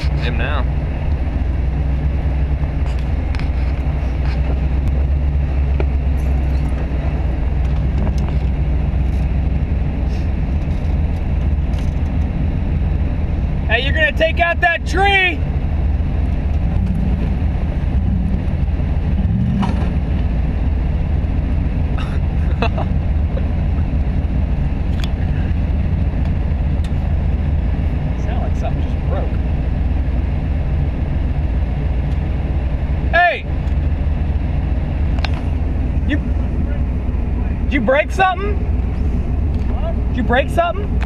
Him now. Hey, you're gonna take out that tree! You Did you break something? Did you break something?